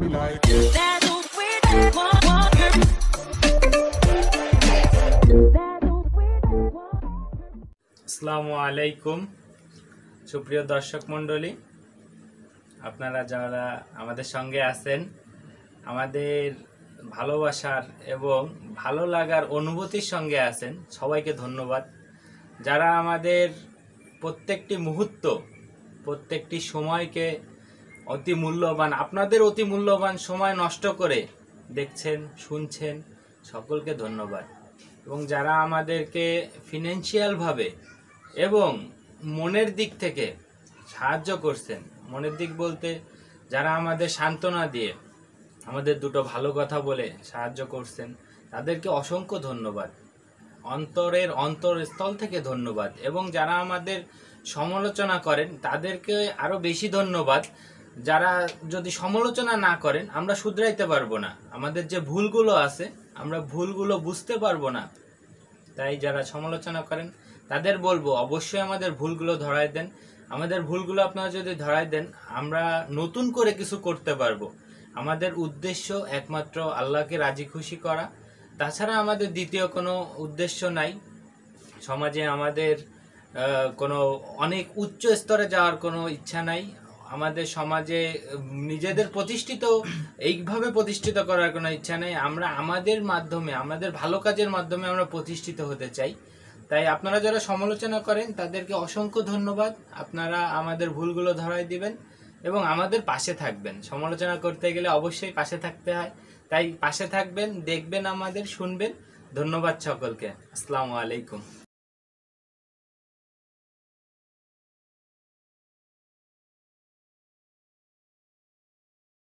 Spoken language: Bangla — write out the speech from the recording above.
me like. আসসালামু আলাইকুম সুপ্রিয় দর্শক মণ্ডলী। আপনারা যারা আমাদের সঙ্গে আছেন আমাদের ভালোবাসার এবং ভালো লাগার অনুভূতির সঙ্গে আছেন সবাইকে ধন্যবাদ। যারা আমাদের প্রত্যেকটি মুহূর্ত প্রত্যেকটি সময়কে অতি মূল্যবান। আপনাদের অতি মূল্যবান সময় নষ্ট করে দেখছেন, শুনছেন, সকলকে ধন্যবাদ। এবং যারা আমাদেরকে ফিনান্সিয়ালভাবে এবং মনের দিক থেকে সাহায্য করছেন, মনের দিক বলতে যারা আমাদের সান্ত্বনা দিয়ে আমাদের দুটো ভালো কথা বলে সাহায্য করছেন, তাদেরকে অসংখ্য ধন্যবাদ। অন্তরের অন্তরস্থল থেকে ধন্যবাদ। এবং যারা আমাদের সমালোচনা করেন, তাদেরকে আরও বেশি ধন্যবাদ। যারা যদি সমালোচনা না করেন, আমরা শুধরাইতে পারব না। আমাদের যে ভুলগুলো আছে, আমরা ভুলগুলো বুঝতে পারব না। তাই যারা সমালোচনা করেন, তাদের বলব, অবশ্যই আমাদের ভুলগুলো ধরাই দেন। আমাদের ভুলগুলো আপনারা যদি ধরাই দেন, আমরা নতুন করে কিছু করতে পারব। আমাদের উদ্দেশ্য একমাত্র আল্লাহকে রাজি খুশি করা। তাছাড়া আমাদের দ্বিতীয় কোনো উদ্দেশ্য নাই। সমাজে আমাদের কোনো অনেক উচ্চ স্তরে যাওয়ার কোনো ইচ্ছা নাই। আমাদের সমাজে নিজেদের প্রতিষ্ঠিত, এইভাবে প্রতিষ্ঠিত করার কোনো ইচ্ছা নেই। আমরা আমাদের মাধ্যমে, আমাদের ভালো কাজের মাধ্যমে আমরা প্রতিষ্ঠিত হতে চাই। তাই আপনারা যারা সমালোচনা করেন, তাদেরকে অসংখ্য ধন্যবাদ। আপনারা আমাদের ভুলগুলো ধরাই দিবেন এবং আমাদের পাশে থাকবেন। সমালোচনা করতে গেলে অবশ্যই পাশে থাকতে হয়। তাই পাশে থাকবেন, দেখবেন আমাদের, শুনবেন। ধন্যবাদ সকলকে। আসসালামু আলাইকুম।